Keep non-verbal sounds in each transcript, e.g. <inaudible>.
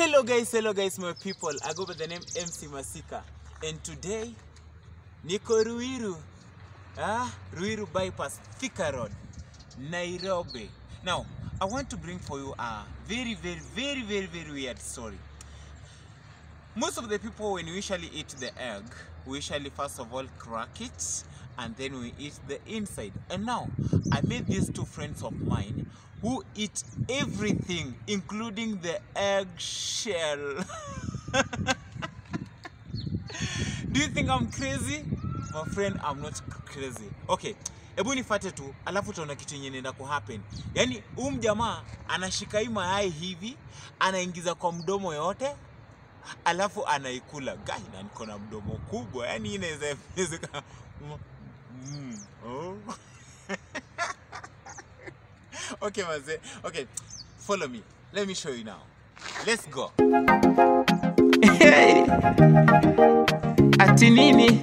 Hello guys, hello guys my people. I go by the name MC Masika. And today niko Ruiru. Ah, Ruiru bypass Thika Road, Nairobi. Now, I want to bring for you a very very very very very weird story. Most of the people when we usually eat the egg, we usually first of all crack it and then we eat the inside. And now, I made these two friends of mine who eat everything, including the egg shell. <laughs> Do you think I'm crazy? My friend, I'm not crazy. Okay, hebu nifate tu, alafu utaona kitu yenye inaenda kuhappen. Yaani huyu mjamaa anashika hii mayai hivi, anaingiza kwa mdomo yote, alafu anaikula. Gai, na niko na mdomo kubwa, yani inaweza. Mm. Oh. <laughs> okay, maze. Okay, follow me. Let me show you now. Let's go. Ati nini?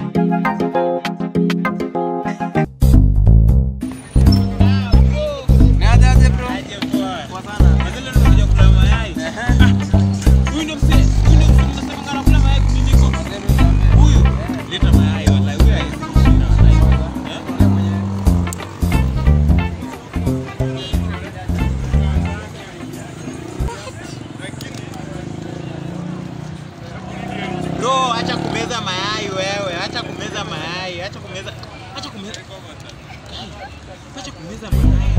Bro, acha kumeza mayai wewe, acha kumeza mayai, acha kumeza, acha kumeza, acha kumeza mayai.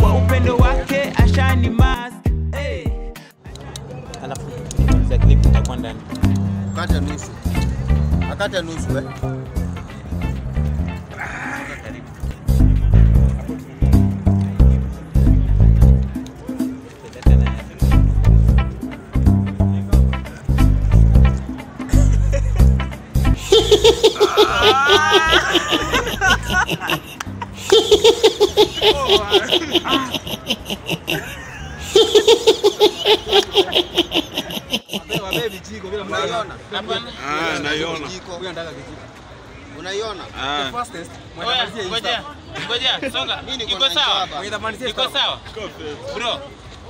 Kwa upendo wake ashani mask. Hey. Alafu za clip itakuwa ndani. Kata nusu. Akata nusu eh. Unaiona? Ah. Unaiona? Oya, ngoja.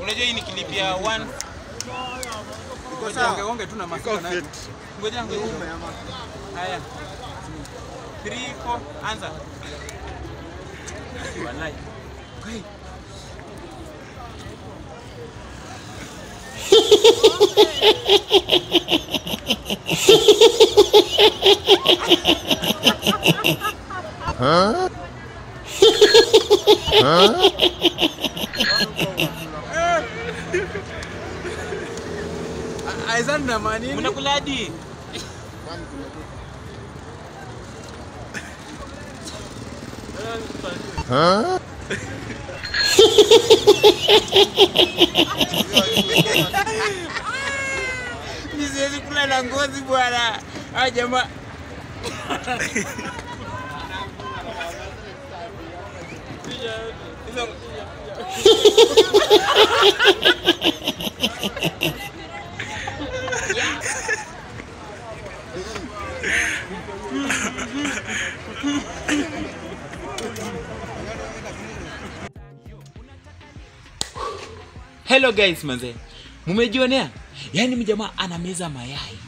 Unajua hii ni clip ya one. Iko sawa? Ngoja ngoja. Haya. 3 4 anza. Wallahi. Kai. Mnakula hadi Mimi <laughs> siwezi kula na ngozi bwana. Ah jamaa. Hizo- <laughs> Hello guys manze. Mumejionea? Yaani mjamaa anameza mayai.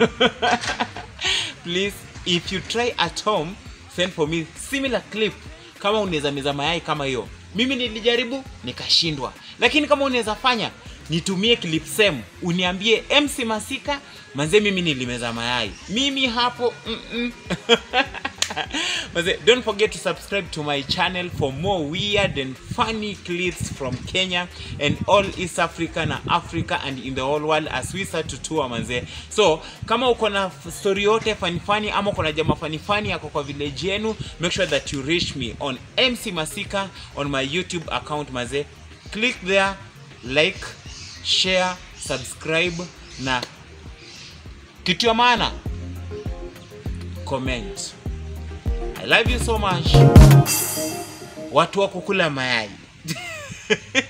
<laughs> Please if you try at home send for me similar clip kama unaweza meza mayai kama hiyo. Mimi nilijaribu nikashindwa. Lakini kama unaweza fanya nitumie clip same uniambie MC Masika manze mimi nilimeza mayai. Mimi hapo mm -mm. <laughs> <laughs> Maze, don't forget to subscribe to my channel for more weird and funny clips from Kenya and all East Africa na Africa and in the whole world as we start to tour manze. So, kama uko na story yote funny funny ama uko na jamaa funny funny yako kwa village yenu, make sure that you reach me on MC Masika on my YouTube account manze. Click there, like, share, subscribe na kitu ya maana comment. Love you so much. Watu wa kukula mayai. <laughs>